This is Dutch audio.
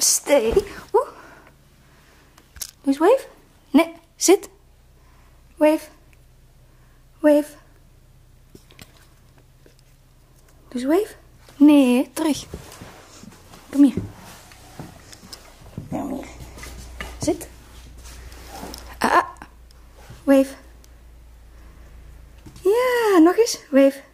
Stay. Oeh. Doe wave. Nee, zit. Wave. Wave. Doe wave. Nee, terug. Kom hier. Kom hier. Zit. Ah, ah. Wave. Ja, nog eens. Wave.